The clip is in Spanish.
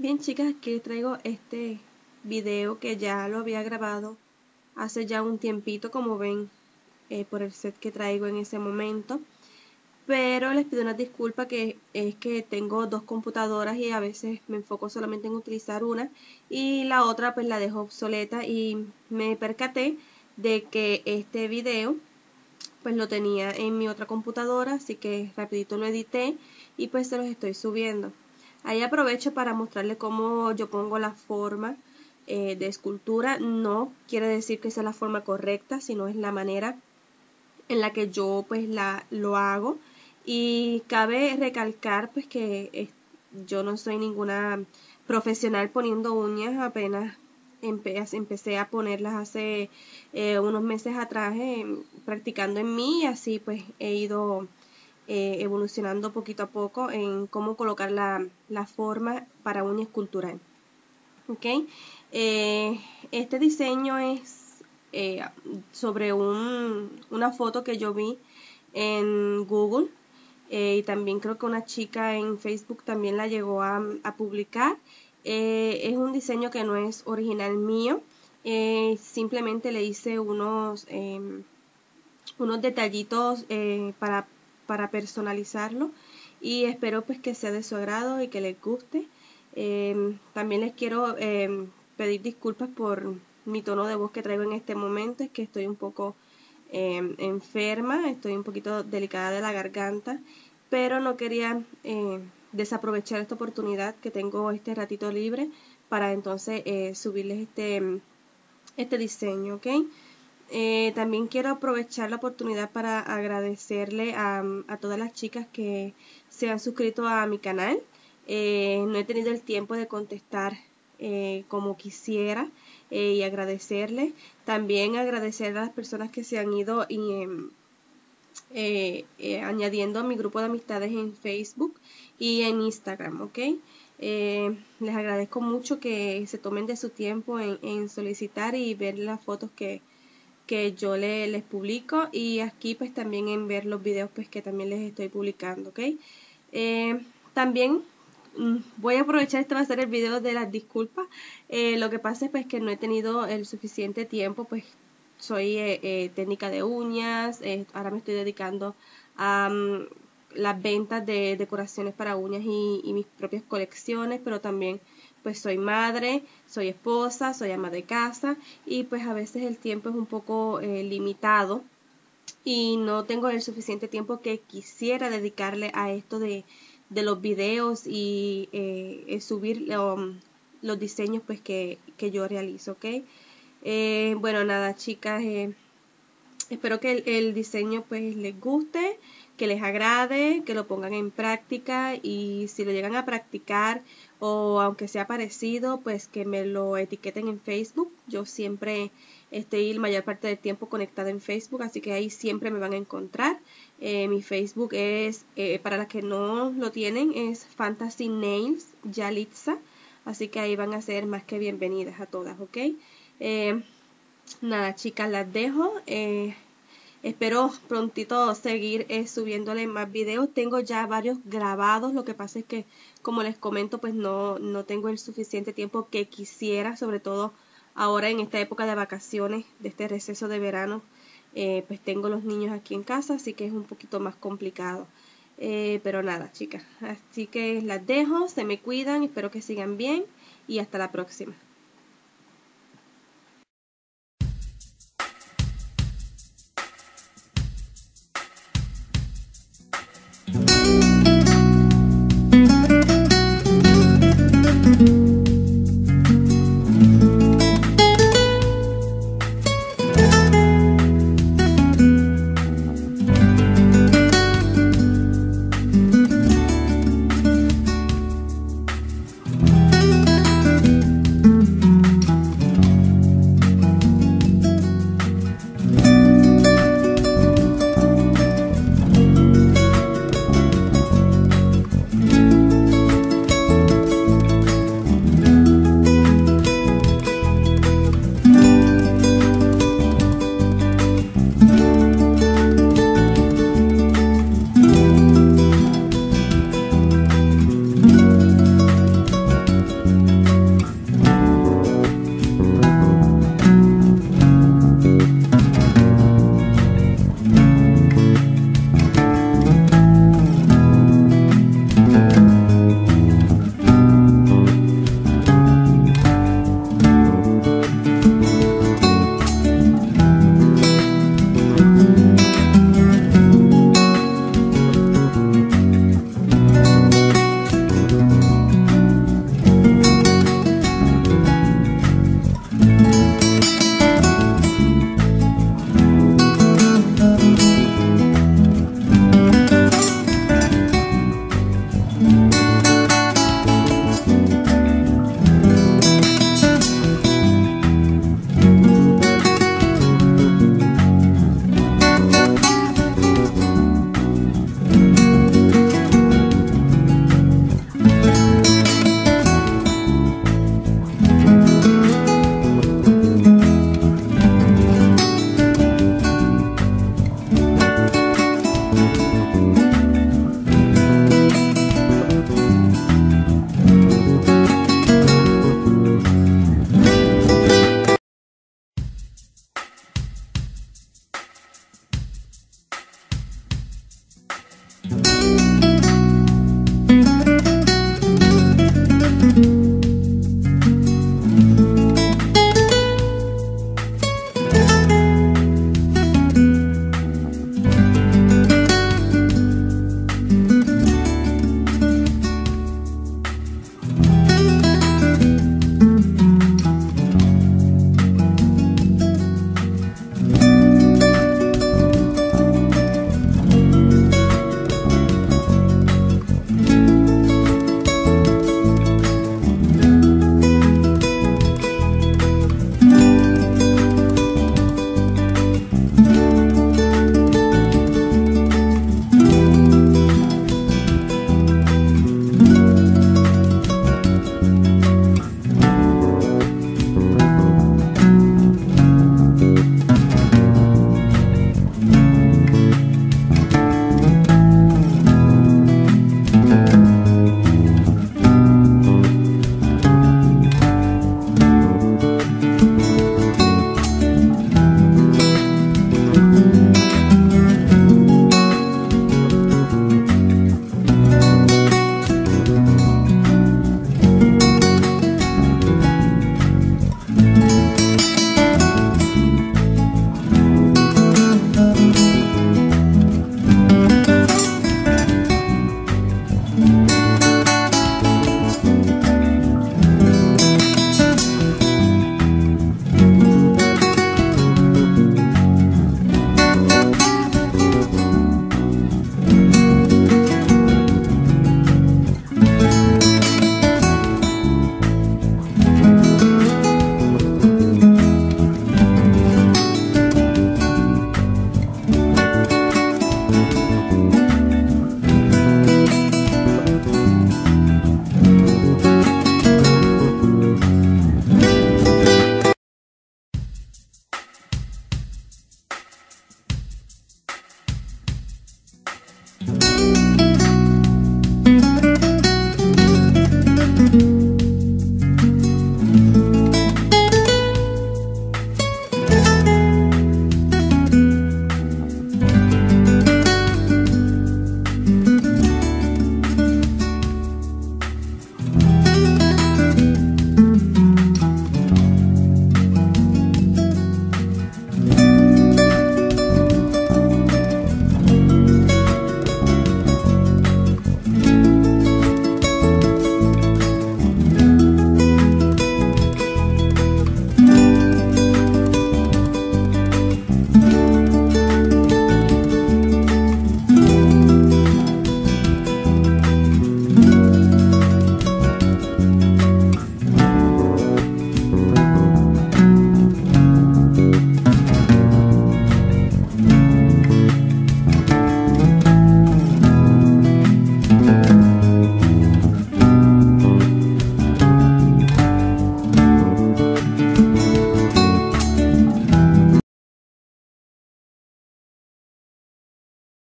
Bien chicas, aquí traigo este video que ya lo había grabado hace ya un tiempito, como ven, eh, por el set que traigo en ese momento. Pero les pido una disculpa que es que tengo dos computadoras y a veces me enfoco solamente en utilizar una y la otra pues la dejo obsoleta y me percaté de que este video pues lo tenía en mi otra computadora, así que rapidito lo edité y pues se los estoy subiendo. Ahí aprovecho para mostrarle cómo yo pongo la forma eh, de escultura. No quiere decir que sea la forma correcta, sino es la manera en la que yo pues la, lo hago. Y cabe recalcar pues que yo no soy ninguna profesional poniendo uñas, apenas empecé a ponerlas hace eh, unos meses atrás practicando en mí y así pues he ido eh, evolucionando poquito a poco en cómo colocar la, forma para una escultural. ¿Okay? Eh, este diseño es eh, sobre una foto que yo vi en Google y también creo que una chica en Facebook también la llegó a, publicar. es un diseño que no es original mío, simplemente le hice unos, em, unos detallitos para para personalizarlo y espero pues que sea de su agrado y que les guste. Em, también les quiero em, pedir disculpas por mi tono de voz que traigo en este momento, es que estoy un poco em, enferma, estoy un poquito delicada de la garganta, pero no quería desaprovechar esta oportunidad que tengo este ratito libre para entonces eh, subirles este, este diseño, ¿ok? Eh, también quiero aprovechar la oportunidad para agradecerle a, todas las chicas que se han suscrito a mi canal. Eh, no he tenido el tiempo de contestar eh, como quisiera y agradecerle. También agradecer a las personas que se han ido em, añadiendo a mi grupo de amistades en Facebook y en Instagram, ¿ok? les agradezco mucho que se tomen de su tiempo en solicitar y ver las fotos que, que yo les publico y aquí pues también en ver los videos pues que también les estoy publicando, ¿ok? Eh, también mm, voy a aprovechar, este va a ser el video de las disculpas, eh, lo que pasa es pues que no he tenido el suficiente tiempo, pues soy eh, técnica de uñas, ahora me estoy dedicando a mm, las ventas de decoraciones para uñas y mis propias colecciones, pero también pues soy madre, soy esposa, soy ama de casa y pues a veces el tiempo es un poco eh, limitado y no tengo el suficiente tiempo que quisiera dedicarle a esto de, de los videos y eh, subir los diseños pues que, que, yo realizo, ¿ok? Eh, bueno, nada chicas, espero que el, el diseño pues les guste que les agrade, que lo pongan en práctica y si lo llegan a practicar o aunque sea parecido, pues que me lo etiqueten en Facebook. Yo siempre estoy la mayor parte del tiempo conectada en Facebook, así que ahí siempre me van a encontrar. Eh, mi Facebook es, eh, para las que no lo tienen, es Fantasy Nails Yalitza, así que ahí van a ser más que bienvenidas a todas, ¿ok? Eh, nada, chicas, las dejo. Espero prontito seguir eh, subiéndole más videos. Tengo ya varios grabados. Lo que pasa es que, como les comento, pues no, no tengo el suficiente tiempo que quisiera, sobre todo ahora en esta época de vacaciones, de este receso de verano. Eh, pues tengo los niños aquí en casa, así que es un poquito más complicado. Eh, pero nada, chicas. Así que las dejo, se me cuidan, espero que sigan bien y hasta la próxima.